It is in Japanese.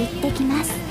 行ってきます。